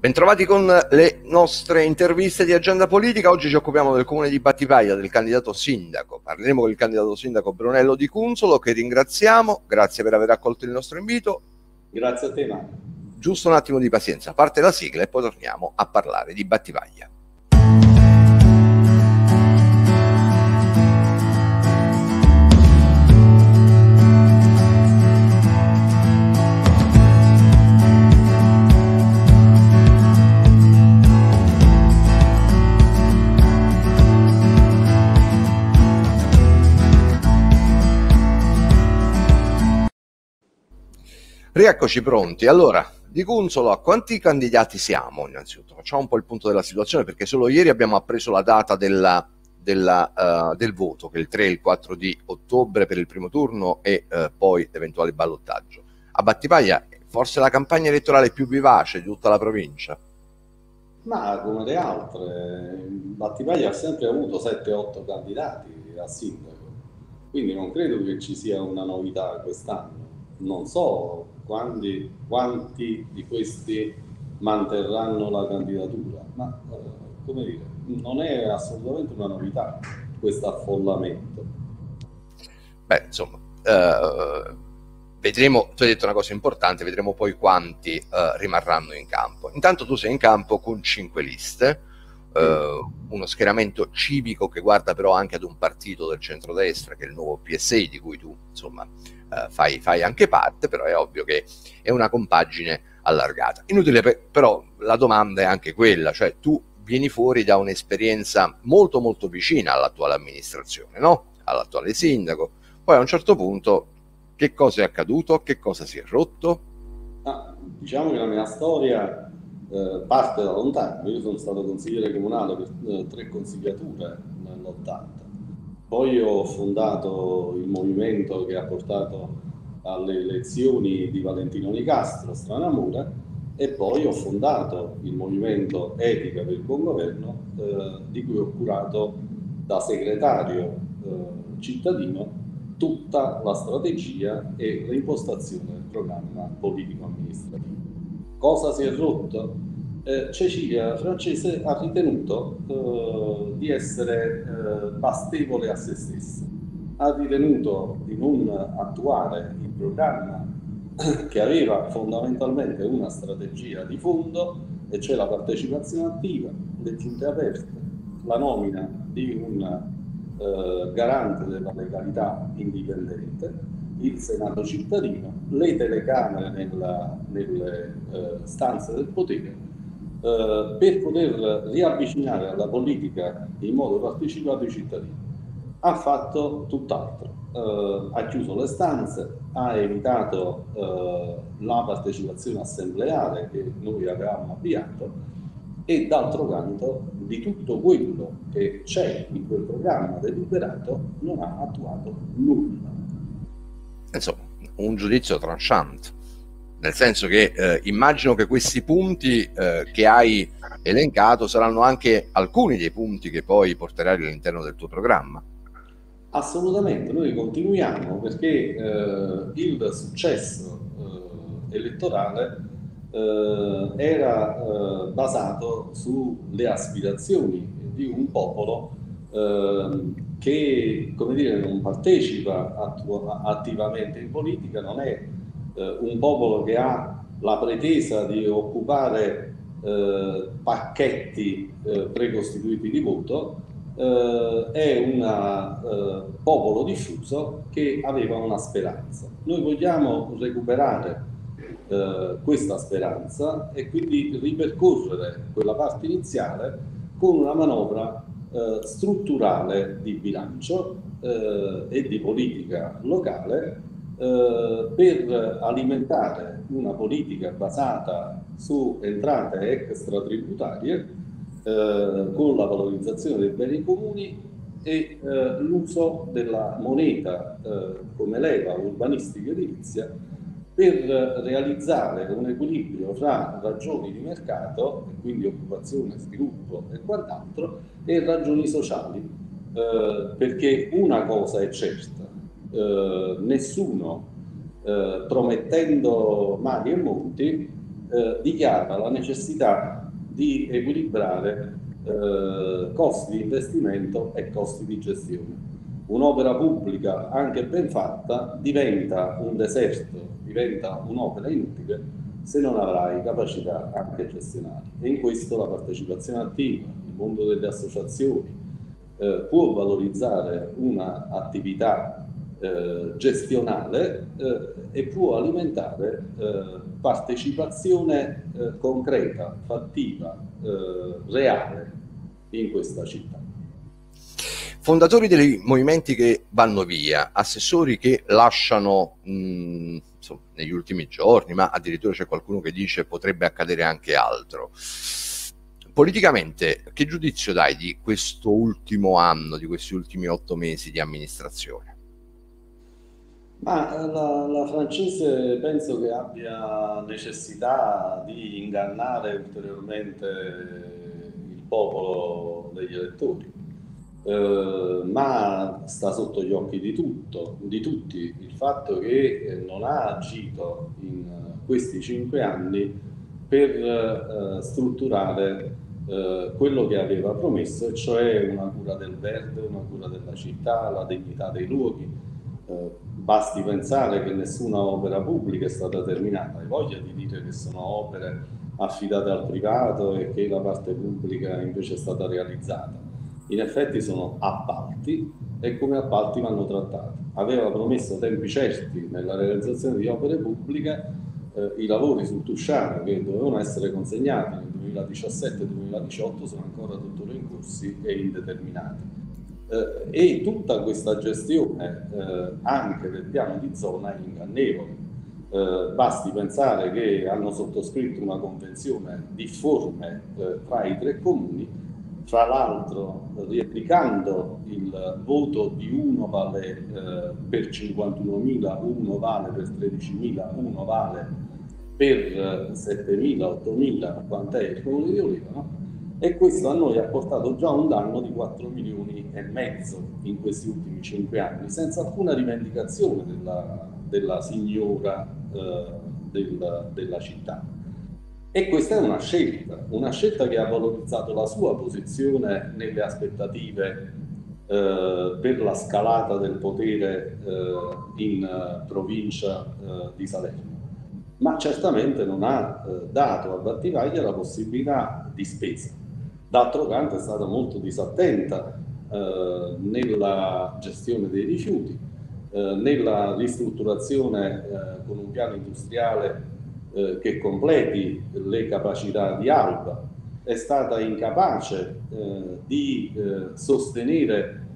Bentrovati con le nostre interviste di agenda politica. Oggi ci occupiamo del comune di Battipaglia, del candidato sindaco. Parleremo con il candidato sindaco Brunello Di Cunzolo, che ringraziamo. Grazie per aver accolto il nostro invito. Grazie a te, Marco. Giusto un attimo di pazienza, parte la sigla e poi torniamo a parlare di Battipaglia. Rieccoci pronti. Allora, di Cunzolo, a quanti candidati siamo innanzitutto? Facciamo un po' il punto della situazione perché solo ieri abbiamo appreso la data della, della, uh, del voto, che è il 3 e il 4 di ottobre per il primo turno e uh, poi l'eventuale ballottaggio. A Battipaglia forse la campagna elettorale più vivace di tutta la provincia. Ma come le altre, Battipaglia ha sempre avuto 7-8 candidati a sindaco, quindi non credo che ci sia una novità quest'anno. Non so quanti, quanti di questi manterranno la candidatura, ma eh, come dire, non è assolutamente una novità questo affollamento. Beh, insomma, eh, vedremo, tu hai detto una cosa importante, vedremo poi quanti eh, rimarranno in campo. Intanto tu sei in campo con cinque liste, eh, uno schieramento civico che guarda però anche ad un partito del centrodestra, che è il nuovo PSI, di cui tu, insomma, eh, fai, fai, anche parte, però è ovvio che è una compagine allargata. Inutile, per, però la domanda è anche quella, cioè tu vieni fuori da un'esperienza molto molto vicina all'attuale amministrazione, no? all'attuale sindaco, poi a un certo punto che cosa è accaduto, che cosa si è rotto? Ah, diciamo che la mia storia eh, parte da lontano, io sono stato consigliere comunale per eh, tre consigliature nell'80 poi ho fondato il movimento che ha portato alle elezioni di Valentino Nicastro, Stranamura, e poi ho fondato il movimento Etica per il Buon Governo, eh, di cui ho curato da segretario eh, cittadino tutta la strategia e l'impostazione del programma politico-amministrativo. Cosa si è rotto? eh, Cecilia Francese ha ritenuto eh, di essere eh, bastevole a se stessa, ha ritenuto di non attuare il programma che aveva fondamentalmente una strategia di fondo, e cioè la partecipazione attiva, le giunte aperte, la nomina di un eh, garante della legalità indipendente, il Senato cittadino, le telecamere nella, nelle eh, stanze del potere eh, per poter riavvicinare alla politica in modo partecipato i cittadini. Ha fatto tutt'altro, eh, ha chiuso le stanze, ha evitato eh, la partecipazione assembleare che noi avevamo avviato e d'altro canto di tutto quello che c'è in quel programma deliberato non ha attuato nulla. Insomma, un giudizio tranchant nel senso che eh, immagino che questi punti eh, che hai elencato saranno anche alcuni dei punti che poi porterai all'interno del tuo programma. Assolutamente, noi continuiamo perché eh, il successo eh, elettorale eh, era eh, basato sulle aspirazioni di un popolo che dire, non partecipa attivamente in politica, non è eh, un popolo che ha la pretesa di occupare eh, pacchetti eh, precostituiti di voto, eh, è un eh, popolo diffuso che aveva una speranza. Noi vogliamo recuperare eh, questa speranza e quindi ripercorrere quella parte iniziale con una manovra strutturale di bilancio e di politica locale eh, per alimentare una politica basata su entrate extratributarie eh, con la valorizzazione dei beni comuni e eh, l'uso della moneta eh, come leva urbanistica edilizia per realizzare un equilibrio fra ragioni di mercato, quindi occupazione, sviluppo e quant'altro, e ragioni sociali, eh, perché una cosa è certa, eh, nessuno eh, promettendo mari e monti eh, dichiara la necessità di equilibrare eh, costi di investimento e costi di gestione. Un'opera pubblica anche ben fatta diventa un deserto, diventa un'opera inutile se non avrai capacità anche gestionali. E in questo la partecipazione attiva, il mondo delle associazioni, eh, può valorizzare un'attività eh, gestionale eh, e può alimentare eh, partecipazione eh, concreta, fattiva, eh, reale in questa città. Fondatori dei movimenti che vanno via, assessori che lasciano mh, insomma, negli ultimi giorni, ma addirittura c'è qualcuno che dice potrebbe accadere anche altro. Politicamente, che giudizio dai di questo ultimo anno, di questi ultimi otto mesi di amministrazione? Ma la, la, francese penso che abbia necessità di ingannare ulteriormente il popolo degli elettori, eh, ma sta sotto gli occhi di, tutto, di tutti il fatto che eh, non ha agito in questi cinque anni per eh, strutturare eh, quello che aveva promesso, cioè una cura del verde, una cura della città, la dignità dei luoghi eh, basti pensare che nessuna opera pubblica è stata terminata, hai voglia di dire che sono opere affidate al privato e che la parte pubblica invece è stata realizzata. In effetti sono appalti e come appalti vanno trattati. Aveva promesso tempi certi nella realizzazione di opere pubbliche, eh, i lavori sul Tusciano che dovevano essere consegnati nel 2017-2018 sono ancora tuttora in corsi e indeterminati eh, e tutta questa gestione eh, anche del piano di zona è ingannevole. Eh, basti pensare che hanno sottoscritto una convenzione difforme eh, tra i tre comuni, tra l'altro replicando il voto di uno vale eh, per 51.000, uno vale per 13.000, uno vale per 7.000, eh, 8.000, quant'è il comune di Oliva, e questo a noi ha portato già un danno di 4 milioni e mezzo in questi ultimi 5 anni, senza alcuna rivendicazione della, della signora eh, del, della città. E questa è una scelta, una scelta che ha valorizzato la sua posizione nelle aspettative eh, per la scalata del potere eh, in uh, provincia uh, di Salerno, ma certamente non ha uh, dato a Battivaglia la possibilità di spesa. D'altro canto è stata molto disattenta eh, nella gestione dei rifiuti, eh, nella ristrutturazione eh, con un piano industriale eh, che completi le capacità di Alba, è stata incapace eh, di eh, sostenere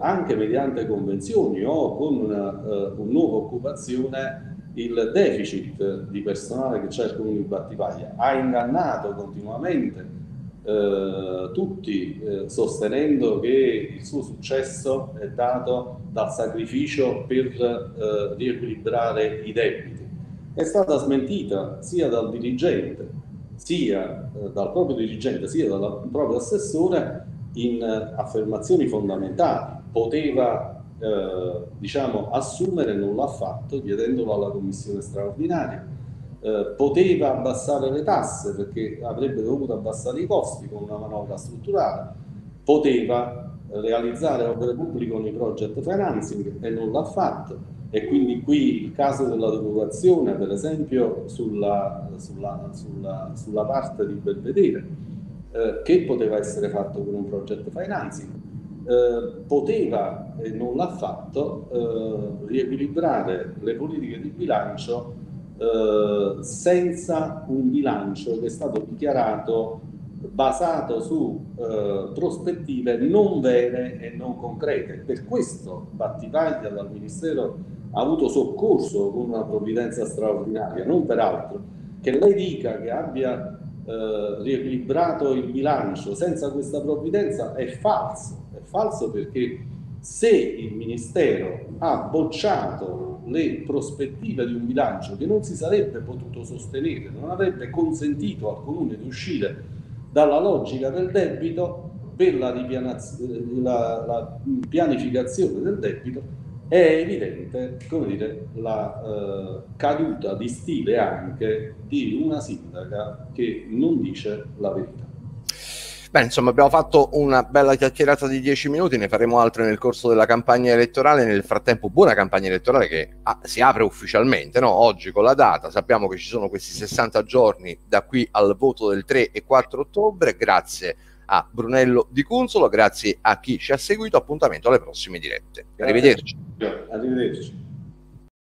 anche mediante convenzioni o con una, una nuova occupazione il deficit di personale che c'è al comune di Battipaglia, ha ingannato continuamente eh, tutti eh, sostenendo che il suo successo è dato dal sacrificio per eh, riequilibrare i debiti. È stata smentita sia dal dirigente, sia eh, dal proprio dirigente, sia dal proprio assessore in affermazioni fondamentali. Poteva eh, diciamo, assumere, non l'ha fatto, chiedendolo alla commissione straordinaria. Eh, poteva abbassare le tasse perché avrebbe dovuto abbassare i costi con una manovra strutturale, poteva realizzare opere pubbliche con i project financing e non l'ha fatto e quindi qui il caso della devoluzione per esempio sulla, sulla, sulla, sulla parte di Belvedere eh, che poteva essere fatto con un project financing eh, poteva e non l'ha fatto eh, riequilibrare le politiche di bilancio eh, senza un bilancio che è stato dichiarato basato su eh, prospettive non vere e non concrete. Per questo Battivaglia dal Ministero ha avuto soccorso con una provvidenza straordinaria, non per altro. Che lei dica che abbia eh, riequilibrato il bilancio senza questa provvidenza è falso, è falso perché se il Ministero ha bocciato le prospettive di un bilancio che non si sarebbe potuto sostenere, non avrebbe consentito al Comune di uscire dalla logica del debito per la, la, la pianificazione del debito, è evidente dire, la eh, caduta di stile anche di una sindaca che non dice la verità. Beh, insomma, abbiamo fatto una bella chiacchierata di dieci minuti, ne faremo altre nel corso della campagna elettorale. Nel frattempo, buona campagna elettorale che ah, si apre ufficialmente no? oggi con la data. Sappiamo che ci sono questi 60 giorni da qui al voto del 3 e 4 ottobre. Grazie a Brunello Di Cunzolo, grazie a chi ci ha seguito. Appuntamento alle prossime dirette. Arrivederci. Arrivederci.